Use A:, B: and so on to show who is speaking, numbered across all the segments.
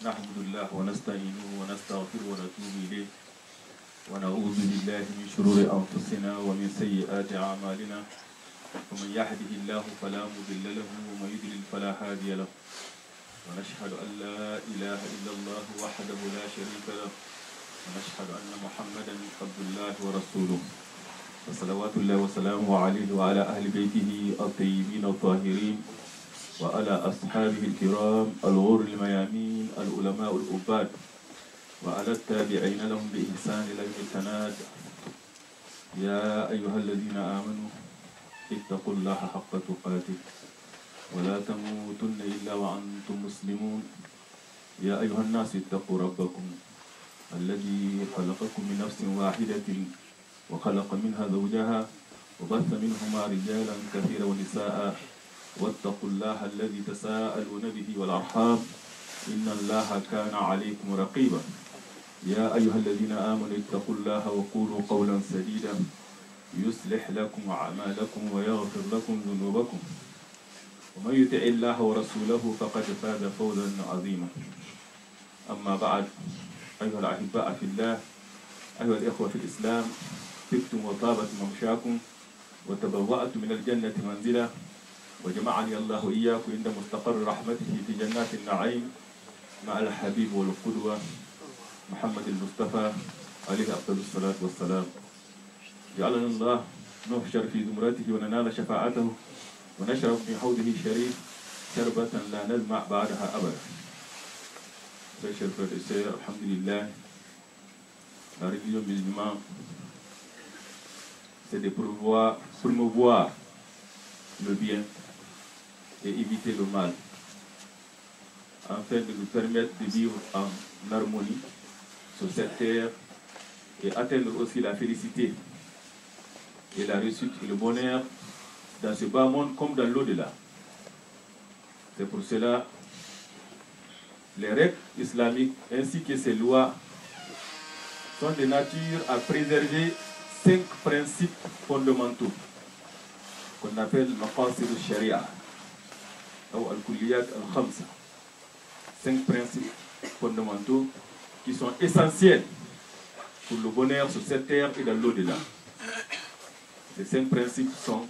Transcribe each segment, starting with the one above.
A: نحمد الله ونستعينه ونستغفره ونتوب إليه ونعوذ بالله من شرور أنفسنا ومن سيئات أعمالنا. ومن يهده الله فلا مضل له ومن يضلل فلا هادي له. ونشهد أن لا إله إلا الله وحده لا شريك له. ونشهد أن محمدا عبد الله ورسوله. وصلوات الله وسلامه عليه وعلى أهل بيته الطيبين الطاهرين. وعلى أصحابه الكرام الغر الميامين العلماء الأباد وعلى التابعين لهم بإحسان يوم التناد. يا أيها الذين آمنوا اتقوا الله حق تقاته ولا تموتن إلا وأنتم مسلمون. يا أيها الناس اتقوا ربكم الذي خلقكم من نفس واحدة وخلق منها زوجها وبث منهما رجالا كثيرا ونساء واتقوا الله الذي تساءلون به والأرحام إن الله كان عليكم رقيبا. يا أيها الذين آمنوا اتقوا الله وقولوا قولا سديدا. يصلح لكم أعمالكم ويغفر لكم ذنوبكم. ومن يطع الله ورسوله فقد فاز فوزا عظيما. أما بعد أيها الأحباء في الله أيها الإخوة في الإسلام طبتم وطابت ممشاكم وتبوأتم من الجنة منزلا. وجمعني الله إياكم عند مستقر رحمته في جنات النعيم مع الحبيب والقدوة محمد المصطفى عليه أفضل الصلاة والسلام. جعلنا الله نحشر في زمرته وننال شفاعته ونشرب في حوضه الشريف شربة لا نزمع بعدها أبدا. frères et sœurs, Alhamdulillah, la religion musulmane, c'est de promouvoir, promouvoir le bien. Et éviter le mal, afin de nous permettre de vivre en harmonie sur cette terre et atteindre aussi la félicité et la réussite et le bonheur dans ce bas monde comme dans l'au-delà. C'est pour cela les règles islamiques ainsi que ces lois sont de nature à préserver cinq principes fondamentaux qu'on appelle maqasid al-sharia al-kulliyat al-khamsa. Cinq principes fondamentaux qui sont essentiels pour le bonheur sur cette terre et dans l'au-delà. Ces cinq principes sont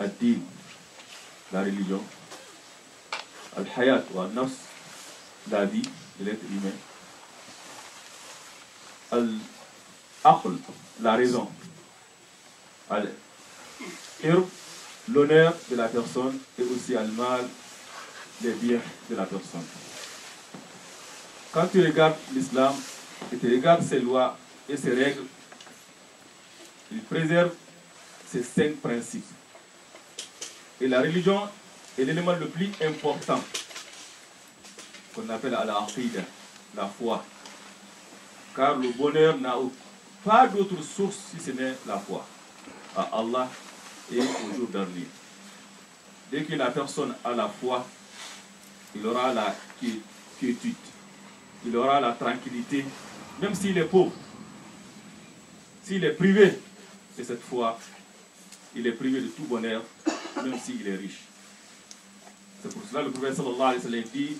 A: ad-din, la religion, al-hayat ou al-nafs, la vie l'être humain, al-aql, la raison, al-irb, l'honneur de la personne et aussi al-mal, les biens de la personne. Quand tu regardes l'islam et tu regardes ses lois et ses règles, il préserve ces cinq principes. Et la religion est l'élément le plus important qu'on appelle al-aqidah, la foi. Car le bonheur n'a pas d'autre source si ce n'est la foi à Allah et au jour dernier. Dès que la personne a la foi, il aura la quiétude, il aura la tranquillité, même s'il est pauvre. S'il est privé de cette foi, il est privé de tout bonheur, même s'il est riche. C'est pour cela que le prophète sallallahu alayhi wa sallam dit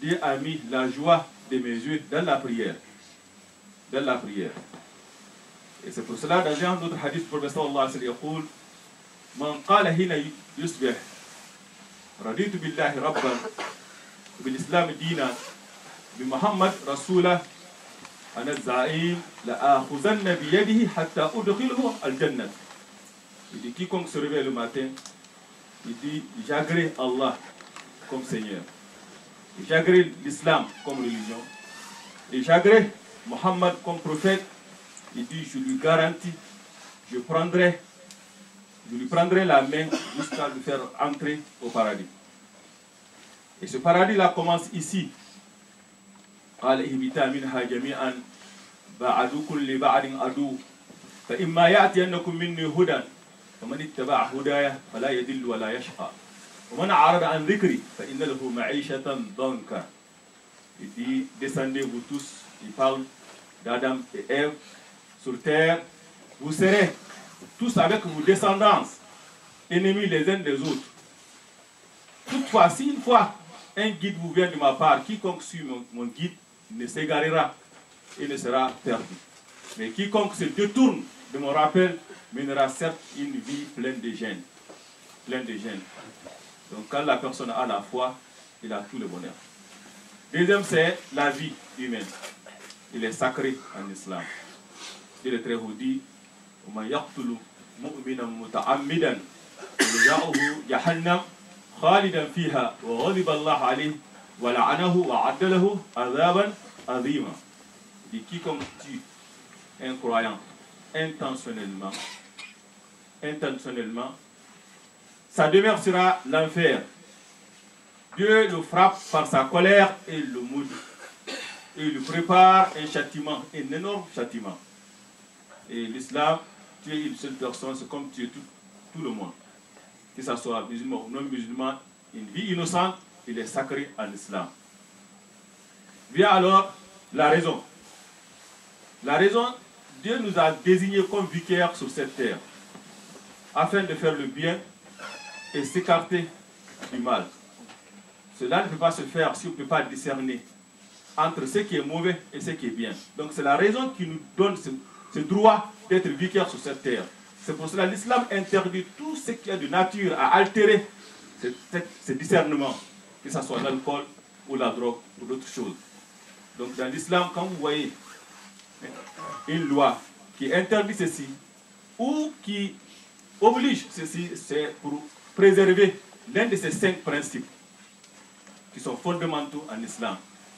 A: Dieu a mis la joie de mes yeux dans la prière. Dans la prière. Et c'est pour cela, dans un autre hadith, le prophète sallallahu alayhi wa sallam من قال هنا يصبح رضيت بالله ربا بالإسلام دينا بمحمد رسولا أنا الزعيم لآخذن بيده حتى أدخله الجنة Il dit quiconque se réveille le matin, il dit j'agrée Allah comme Seigneur. J'agrée l'islam comme religion. Et j'agrée Mohammed comme prophète. Il dit je lui garantis, je prendrai je lui prendrai la main jusqu'à le faire entrer au paradis. Et ce paradis-là commence ici. قال اهبطا منها جميعا بعدكم لبعض عدو فإما يأتينكم مني هدى فمن اتبع هدايا فلا يدل ولا يشقى ومن أعرض عن ذكري فإن له معيشة ضنكا Il dit, descendez vous tous, il parle d'Adam et Ève sur terre, vous serez tous avec vos descendances ennemis les uns des autres. Toutefois, si une fois un guide vous vient de ma part, quiconque suit mon, mon guide ne s'égarera et ne sera perdu. Mais quiconque se détourne de mon rappel mènera certes une vie pleine de gêne. Pleine de gêne. Donc quand la personne a la foi, il a tout le bonheur. Deuxième, c'est la vie humaine. Il est sacré en islam. Il est très haut dit ومن يقتل مؤمنا متعمدا فجزاؤه جهنم خالدا فيها وغضب الله عليه ولعنه وعد له عذابا عظيما. Et quiconque tue un croyant intentionnellement, intentionnellement, sa demeure sera l'enfer. Dieu le frappe par sa colère et le maudit. Il prépare un châtiment, un énorme châtiment. Et l'islam, tu es une seule personne, c'est comme tu es tout, le monde. Que ce soit musulman ou non musulman, une vie innocente, il est sacré en islam. Vient alors la raison. La raison, Dieu nous a désignés comme vicaires sur cette terre, afin de faire le bien et s'écarter du mal. Cela ne peut pas se faire si on ne peut pas discerner entre ce qui est mauvais et ce qui est bien. Donc c'est la raison qui nous donne ce, droit d'être vicaire sur cette terre. C'est pour cela que l'islam interdit tout ce qui est de nature à altérer ce, ce- ce discernement, que ce soit l'alcool ou la drogue ou d'autres choses. Donc dans l'islam, quand vous voyez une loi qui interdit ceci ou qui oblige ceci, c'est pour préserver l'un de ces cinq principes qui sont fondamentaux en islam.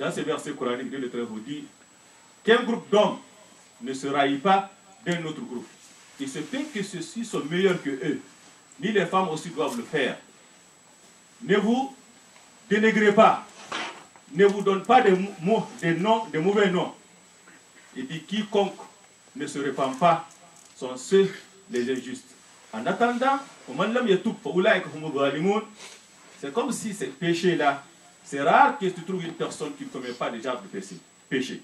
A: dans ce verset coranique de l'Éternel vous dit qu'un groupe d'hommes ne se raille pas d'un autre groupe. Il se peut que ceux-ci sont meilleurs que eux, ni les femmes aussi doivent le faire. Ne vous dénégrez pas, ne vous donne pas des, mauvais noms. Il dit quiconque ne se répand pas sont ceux les injustes. En attendant, c'est comme si ces péchés-là c'est rare que tu trouves une personne qui ne commet pas déjà de péché. péché.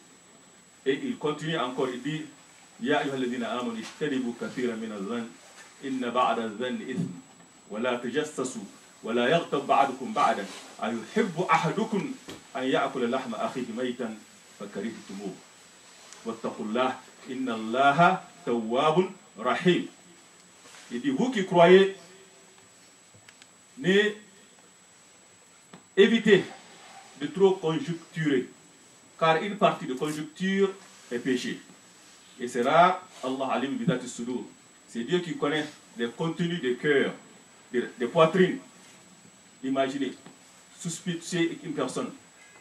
A: Et il continue encore, il dit Ya ayyuhalladhina amanu ijtanibu kathiran min adh-dhann inna ba'da adh-dhanni wa la tajassasu wa la yaghtab ba'dukum ba'dan ayuhibbu ahadukum an ya'kula lahma akhihi maytan fakarihtumuh wattaqullah inna allaha tawwabun rahim. Il dit vous qui croyez ne évitez de trop conjecturer, car une partie de conjecture est péché. Et c'est rare, Allah alim bidat sudur. C'est Dieu qui connaît les contenus des cœurs, des, poitrines. Imaginez, suspecter une personne,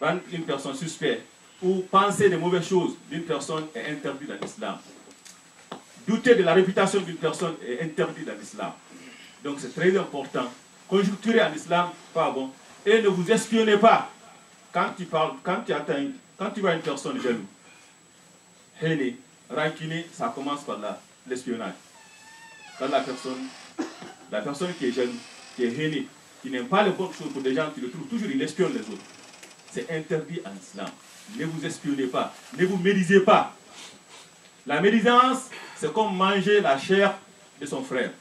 A: rendre une personne suspecte, ou penser des mauvaises choses d'une personne est interdit dans l'islam. Douter de la réputation d'une personne est interdit dans l'islam. Donc c'est très important. Conjecturer en islam, pas bon. Et ne vous espionnez pas. Quand tu parles, quand tu atteins, quand tu vois une personne jaloux, hainée, rancunée, ça commence par l'espionnage. Quand la personne, la personne qui est jaloux, qui est hainée, qui n'aime pas les bonnes choses pour des gens, tu le trouves toujours, il espionne les autres. C'est interdit en islam. Ne vous espionnez pas. Ne vous médisez pas. La médisance, c'est comme manger la chair de son frère.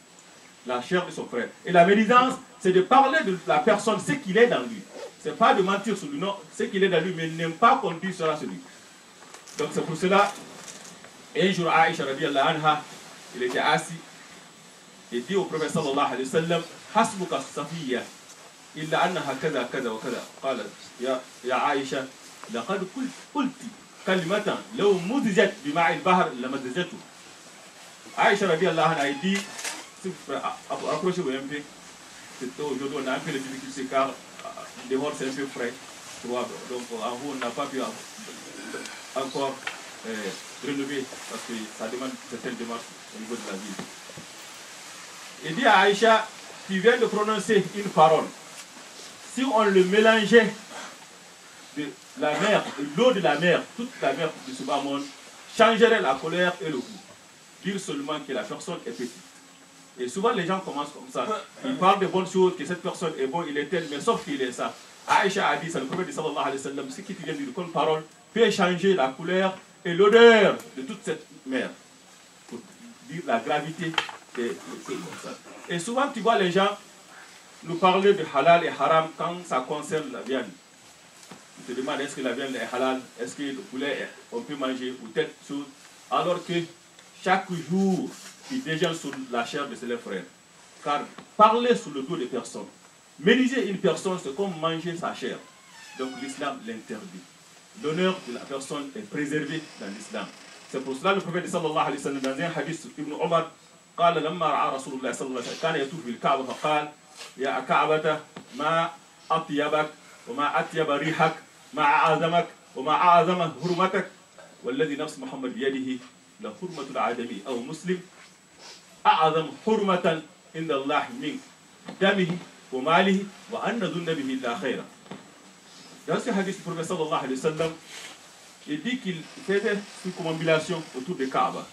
A: La chair de son frère. Et la médisance, c'est de parler de la personne, ce qu'il est dans lui. C'est pas de mentir sur lui, non. Ce qu'il est dans lui, mais il n'aime pas qu'on dise cela sur lui. Donc c'est pour cela, un jour, Aïcha radiallahu anha, il était assis et dit au prophète sallallahu alayhi wa sallam, Hasbuka Safiya, illa annaha kaza kaza wa kaza. قالت يا يا عائشة لقد قلت قلت كلمة لو مزجت بماء البحر لمزجته. Aïcha radiallahu anha, il dit, si vous pouvez appro- approchez-vous un peu, c'est aujourd'hui on a un peu de difficulté car dehors c'est un peu frais. vois. Donc en haut on n'a pas pu en- encore euh, rénover parce que ça demande certaines démarches au niveau de la ville. Il dit à Aïcha, tu viens de prononcer une parole. Si on le mélangeait de la mer, l'eau de la mer, toute la mer de ce bas monde, changerait la colère et le goût. Dire seulement que la personne est petite. Et souvent les gens commencent comme ça. Ils parlent de bonnes choses, que cette personne est bonne, il est tel, mais sauf qu'il est ça. Aïcha a dit, c'est le prophète sallallahu alayhi wa sallam, ce qui vient dire comme parole peut changer la couleur et l'odeur de toute cette mer. Pour dire la gravité de ça. Et souvent tu vois les gens nous parler de halal et haram quand ça concerne la viande. Ils te demandent est-ce que la viande est halal, est-ce que le poulet on peut manger ou telle chose? Alors que chaque jour, ils déjeunent sur la chair de ses frères. Car parler sur le dos des personnes, médiser une personne, c'est comme manger sa chair. Donc l'islam l'interdit. L'honneur de la personne est préservé dans l'islam. C'est pour cela le prophète sallallahu alayhi wa sallam dans un hadith Ibn Omar قال لما رأى رسول الله صلى الله عليه وسلم كان يطوف بالكعبة فقال يا كعبة ما أطيبك وما أطيب ريحك ما أعظمك وما أعظم حرمتك والذي نفس محمد بيده لحرمة العدمي أو مسلم أعظم حرمة عند الله من دمه وماله وأن ظن به إلا خيرا Dans ce hadith du prophète sallallahu alayhi wa sallam, il dit qu'il faisait une circumambulation autour de Kaaba.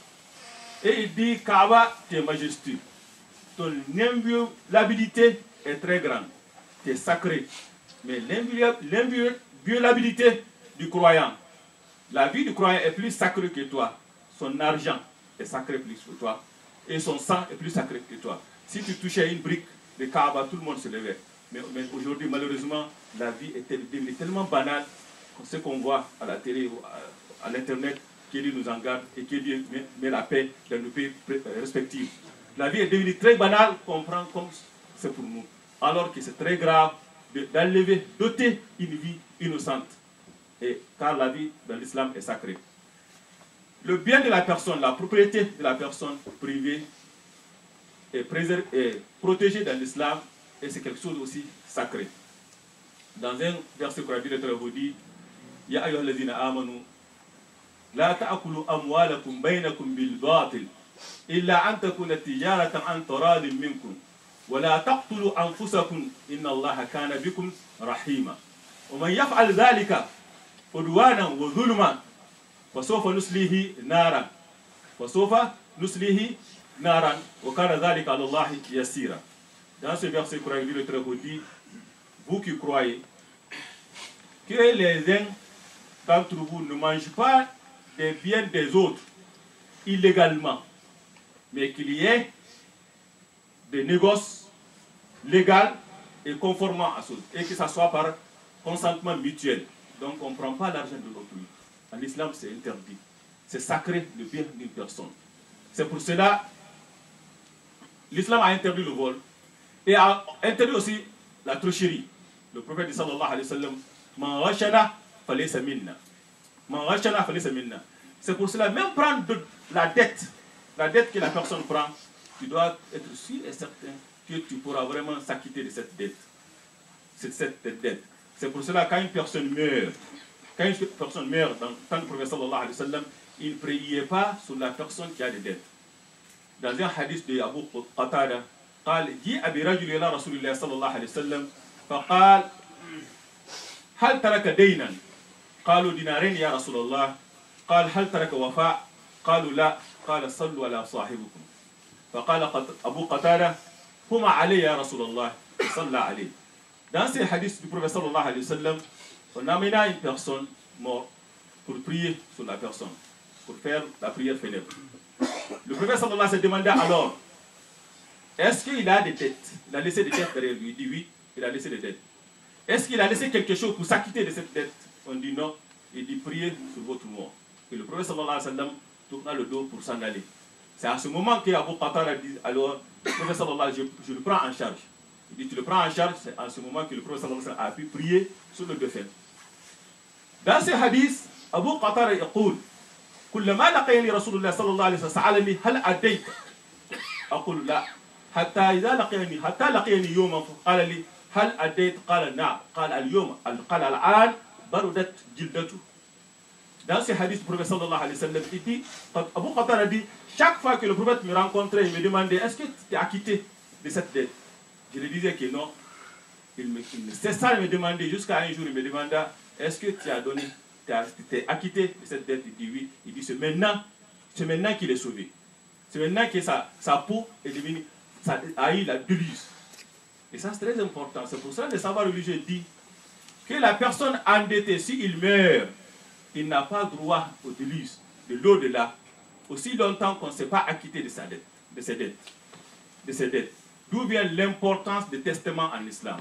A: Et il dit Kaaba, tu es majestueux. Ton inviolabilité est très grande. Tu es sacré. Mais l'inviolabilité du croyant, la vie du croyant est plus sacrée que toi. Son argent est sacré plus que toi. Et son sang est plus sacré que toi. Si tu touchais une brique de Kaaba, tout le monde se levait. Mais, aujourd'hui, malheureusement, la vie est devenue tellement banale que ce qu'on voit à la télé ou à, l'internet, que Dieu nous en garde et que Dieu met, la paix dans nos pays respectifs. La vie est devenue très banale qu'on comme c'est pour nous. Alors que c'est très grave d'enlever, doter une vie innocente. Et, car la vie dans l'islam est sacrée Le bien de la personne, la propriété de la personne privée est, est protégée dans l'islam et c'est quelque chose aussi sacré. Dans un verset qu'on a dit, le dit Ya ayyuha alladhina amanu la ta'kulu amwalakum bainakum bil batil illa an takuna tijaratan an taradin minkum ولا تقتلوا أنفسكم إن الله كان بكم رحيما ومن يفعل ذلك عدوانا وظلما فسوف نسليه نارا فسوف نسليه نارا وكان ذلك على الله يسيرا dans ce verset coran dit le très dit vous qui croyez que les uns d'entre vous ne mangent pas des biens des autres illégalement mais qu'il y ait des négoces légaux et conformant à ça et que ça soit par consentement mutuel donc on ne prend pas l'argent de l'autrui en islam c'est interdit c'est sacré le bien d'une personne c'est pour cela l'islam a interdit le vol et a interdit aussi la tricherie. Le prophète sallallahu alayhi wa sallam, Man rachana minna. Man rachana minna. C'est pour cela, même prendre la dette, la dette que la personne prend, tu dois être sûr et certain que tu pourras vraiment s'acquitter de cette dette. Cette, cette dette. C'est pour cela, quand une personne meurt, quand une personne meurt dans le temps du prophète sallallahu alayhi wa sallam, il ne priait pas sur la personne qui a des dettes. Dans un hadith de Abu Qatada, قال جيء برجل إلى رسول الله صلى الله عليه وسلم فقال هل ترك دينا قالوا دينارين يا رسول الله قال هل ترك وفاء قالوا لا قال صلوا على صاحبكم فقال أبو قتادة هما علي يا رسول الله صلى عليه Dans ces hadiths du prophète sallallahu alayhi wa sallam, on amena une personne morte pour prier sur la personne, pour faire la prière funèbre. Le prophète sallallahu se demandait alors Est-ce qu'il a des dettes Il a laissé des dettes derrière lui. Il dit oui, il a laissé des dettes. Est-ce qu'il a laissé quelque chose pour s'acquitter de cette dette On dit non. Il dit priez sur votre mort. Et le prophète sallallahu alayhi wa sallam tourna le dos pour s'en aller. C'est à ce moment qu'Abu Qatar a dit alors, le prophète sallallahu alayhi wa sallam, je, le prends en charge. Il dit tu le prends en charge, c'est à ce moment que le prophète sallallahu alayhi wa sallam a pu prier sur le défunt. داس حديث أبو قطر يقول كلما لقيني رسول الله صلى الله عليه وسلم سألني هل أتيت أقول لا. حتى إذا لقيني حتى لقيني يوما قال لي هل أتيت قال نعم. قال اليوم. قال الآن بردت جلدته. داس حديث بروفيس صلى الله عليه وسلم إتي أبو قطر دي شاك فوا كي لو بروفيس مي رانكونتري مي ديماندي اسكو تي اكيتي دي سيت ديت جي لي ديزي كي نو il me il me me demandait jusqu'à un jour il me demanda Est-ce que tu as donné, tu t'es acquitté de cette dette Il dit oui. Il dit C'est maintenant, c'est maintenant qu'il est sauvé. C'est maintenant que sa, peau est devenue, ça a eu la déluge. Et ça, c'est très important. C'est pour ça que le savoir religieux dit que la personne endettée, s'il meurt, il n'a pas droit au déluge de l'au-delà, aussi longtemps qu'on ne s'est pas acquitté de, sa dette, de ses dettes. De ses dettes. D'où vient l'importance des testaments en islam?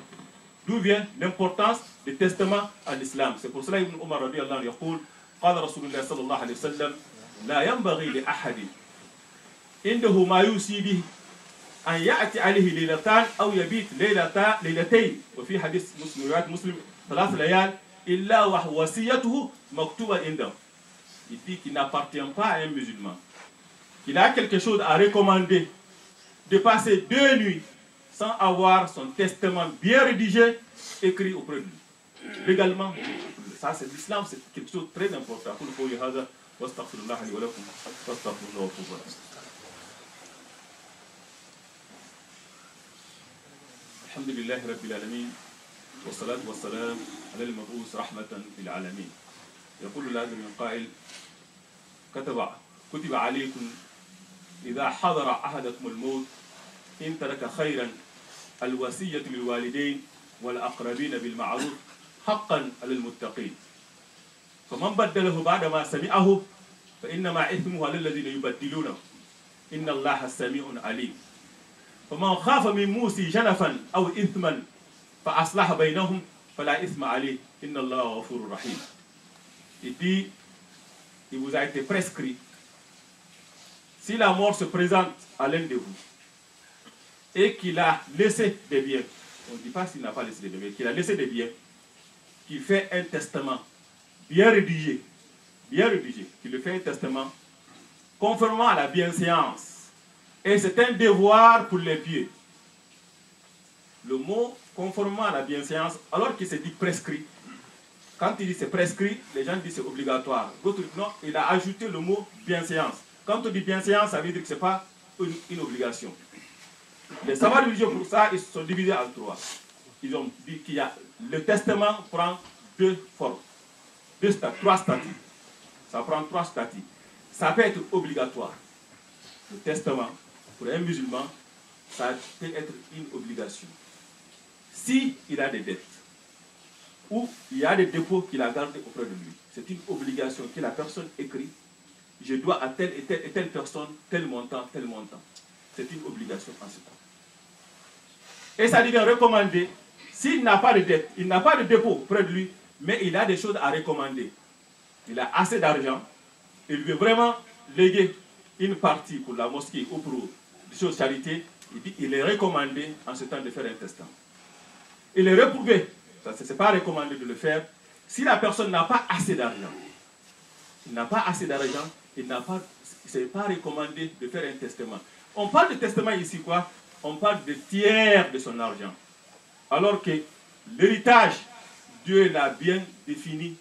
A: D'où vient l'importance des testaments en islam C'est pour cela qu'Ibn Omar رضي الله عنه يقول قال رسول الله صلى الله عليه وسلم لا ينبغي لأحد عنده ما يوصي به أن يأتي عليه ليلتان أو يبيت ليلتان ليلتين وفي حديث مسلم رواية مسلم ثلاث ليال إلا وصيته مكتوبة عنده Il dit qu'il n'appartient pas à un musulman, qu'il a quelque chose à recommander, de passer deux nuits sans avoir son testament bien rédigé, écrit auprès de lui. Légalement, ça c'est l'islam, c'est quelque chose de très important. Pour le واستغفر الله لي ولكم واستغفر الله وتوبوا الحمد لله رب العالمين والصلاة والسلام على المبعوث رحمة للعالمين يقول لازم من قائل كتب كتب عليكم إذا حضر أحدكم الموت إن ترك خيرا الوصية للوالدين والأقربين بالمعروف حقا على المتقين فمن بدله بعد ما سمعه فإنما إثمه على الذين يبدلونه. إن الله سميع عليم. فمن خاف من موسى جنفا أو إثما فأصلح بينهم فلا إثم عليه. إن الله غفور رحيم. Il dit, il vous prescrit, si la mort se présente à l'un de vous et qu'il a laissé des biens, on ne dit pas s'il n'a pas laissé des biens, qu'il a laissé des biens, qu'il fait un testament bien rédigé, bien rédigé, qu'il fait un testament conformément à la bienséance. Et c'est un devoir pour les pieux. Le mot conformément à la bienséance, alors qu'il s'est dit prescrit, quand il dit c'est prescrit, les gens disent c'est obligatoire. D'autres non, il a ajouté le mot bienséance. Quand on dit bienséance, ça veut dire que ce n'est pas une, obligation. Les savoirs religieux, pour ça, ils sont divisés en trois. Ils ont dit qu'il y a le testament prend deux formes, deux trois statuts. Ça prend trois statuts. Ça peut être obligatoire. Le testament, pour un musulman, ça peut être une obligation. Si il a des dettes, ou il y a des dépôts qu'il a gardés auprès de lui, c'est une obligation que la personne écrit. Je dois à telle et telle, et telle personne tel montant, tel montant. C'est une obligation en ce cas. Et ça devient recommandé. S'il n'a pas de dette, il n'a pas de dépôt auprès de lui, mais il a des choses à recommander. Il a assez d'argent, il veut vraiment léguer une partie pour la mosquée ou pour des choses charité, il dit il est recommandé en ce temps de faire un testament. Il est reprouvé, ça c'est pas recommandé de le faire, si la personne n'a pas assez d'argent. Il n'a pas assez d'argent, il n'a pas, c'est pas recommandé de faire un testament. On parle de testament ici quoi? On parle de tiers de son argent. Alors que l'héritage, Dieu l'a bien défini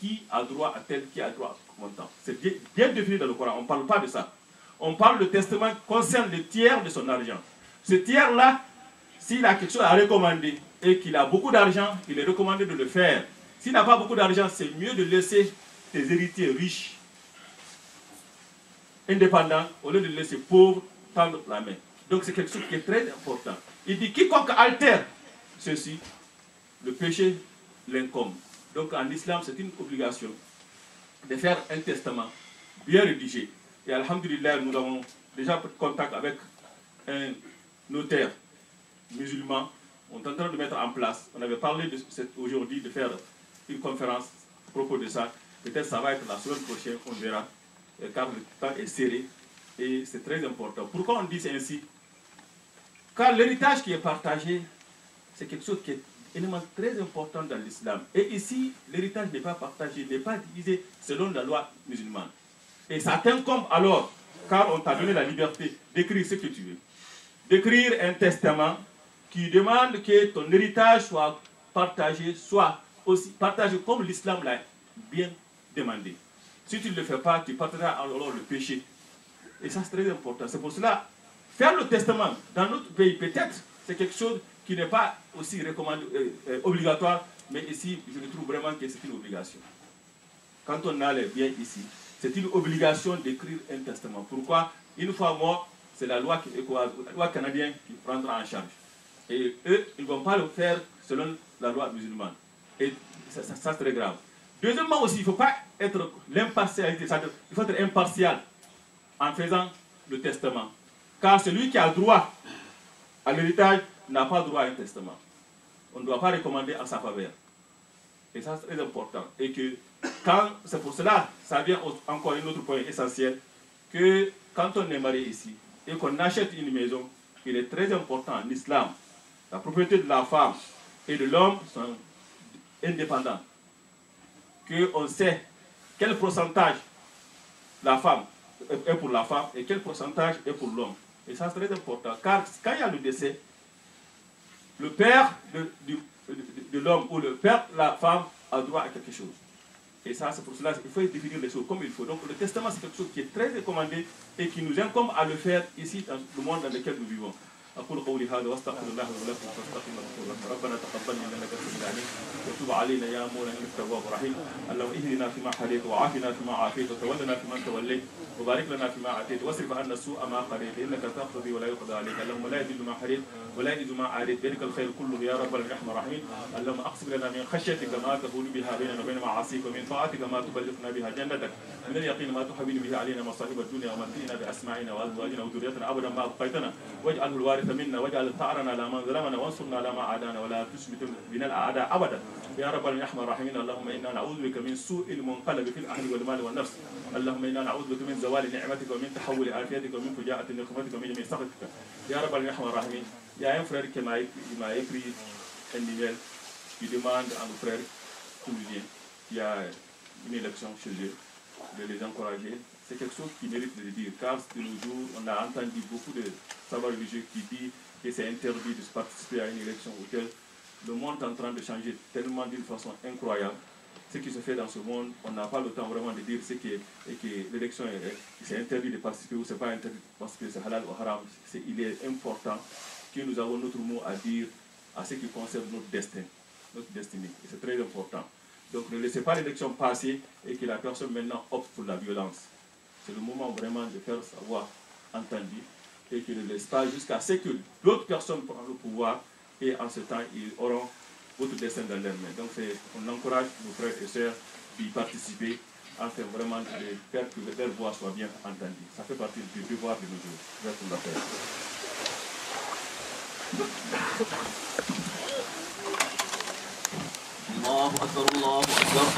A: qui a droit à tel, qui a droit à montant. C'est bien, défini dans le Coran, on ne parle pas de ça. On parle de testament concerne le tiers de son argent. Ce tiers-là, s'il a quelque chose à recommander et qu'il a beaucoup d'argent, il est recommandé de le faire. S'il n'a pas beaucoup d'argent, c'est mieux de laisser tes héritiers riches, indépendants, au lieu de laisser pauvres tendre la main. Donc c'est quelque chose qui est très important. Il dit, quiconque altère ceci, le péché l'incombe. Donc en islam, c'est une obligation de faire un testament bien rédigé. Et Alhamdulillah, nous avons déjà pris contact avec un notaire musulman. On est en train de mettre en place. On avait parlé aujourd'hui de faire une conférence à propos de ça. Peut-être ça va être la semaine prochaine, on verra. Car le temps est serré et c'est très important. Pourquoi on dit ainsi? Car l'héritage qui est partagé, c'est quelque chose qui est élément très important dans l'islam. Et ici, l'héritage n'est pas partagé, n'est pas divisé selon la loi musulmane. Et ça t'incombe alors, car on t'a donné la liberté d'écrire ce que tu veux. D'écrire un testament qui demande que ton héritage soit partagé, soit aussi partagé comme l'islam l'a bien demandé. Si tu ne le fais pas, tu partageras alors le péché. Et ça, c'est très important. C'est pour cela, Faire le testament dans notre pays, peut-être, c'est quelque chose qui n'est pas aussi recommandé, euh, euh, obligatoire, mais ici, je trouve vraiment que c'est une obligation. Quand on a les biens ici, c'est une obligation d'écrire un testament. Pourquoi? Une fois mort, c'est la loi, la loi canadienne qui prendra en charge. Et eux, ils ne vont pas le faire selon la loi musulmane. Et ça c'est très grave. Deuxièmement aussi, il ne faut pas être l'impartialité, il faut être impartial en faisant le testament. Car celui qui a droit à l'héritage n'a pas droit à un testament. On ne doit pas recommander en sa faveur. Et ça, c'est très important. Et que quand, c'est pour cela, ça vient encore un autre point essentiel, que quand on est marié ici et qu'on achète une maison, il est très important en islam, la propriété de la femme et de l'homme sont indépendants. Qu'on sait quel pourcentage la femme est pour la femme et quel pourcentage est pour l'homme. Et ça, c'est très important. Car quand il y a le décès, le père de, l'homme ou le père de la femme a droit à quelque chose. Et ça, c'est pour cela qu'il faut définir les choses comme il faut. Donc le testament, c'est quelque chose qui est très recommandé et qui nous incombe à le faire ici, dans le monde dans lequel nous vivons. أقول قولي هذا وأستغفر الله ولكم فاستغفروا الله ربنا تقبل منا إنك أنت العليم وتب علينا يا مولانا إنك التواب الرحيم اللهم اهدنا فيما هديت وعافنا فيما عافيت وتولنا فيما توليت. وبارك لنا فيما أعطيت. واصرف عنا السوء ما قضيت. إنك تقضي ولا يقضى عليك. اللهم لا يذل ما حريت ولا يجد ما عاديت. بيدك الخير كله يا رب الرحمن الرحيم. اللهم أقسم لنا من خشيتك ما تقول بها بيننا وبين معاصيك ومن طاعتك ما تبلغنا بها جنتك. من اليقين ما تحول به علينا مصائب الدنيا ومتعنا بأسماعنا وأزواجنا وذريتنا أبدا ما أبقيتنا. واجعله الوارث منا واجعل ثأرنا على من ظلمنا وانصرنا على ما عادانا ولا تثبت بنا الأعداء أبدا. يا رب الرحمن الرحيم اللهم إنا نعوذ بك من سوء المنقلب في الأهل والمال والنفس. اللهم إنا نعوذ بك من زوال نعمتك ومن تحول عافيتك ومن فجاءة نقمتك ومن جميع سخطك. يا رب الرحمن الرحيم Il y a un frère qui m'a écrit un email qui demande à nos frères tunisiens il y a une élection chez eux. De les encourager. C'est quelque chose qui mérite de dire, car de nos jours, on a entendu beaucoup de savoirs religieux qui disent que c'est interdit de participer à une élection auquel le monde est en train de changer tellement d'une façon incroyable. Ce qui se fait dans ce monde, on n'a pas le temps vraiment de dire que, l'élection c'est interdit de participer ou c'est pas interdit parce que c'est halal ou haram. il est important que nous avons notre mot à dire à ce qui concerne notre destin, notre destinée. C'est très important. Donc ne laissez pas l'élection passer et que la personne maintenant opte pour la violence. C'est le moment vraiment de faire savoir entendu et qu'il ne laisse pas jusqu'à ce que d'autres personnes prennent le pouvoir et en ce temps, ils auront votre destin dans leurs mains. Donc on encourage nos frères et sœurs d'y participer afin vraiment de faire que leur voix soit bien entendue. Ça fait partie du devoir de nos jours. Merci pour.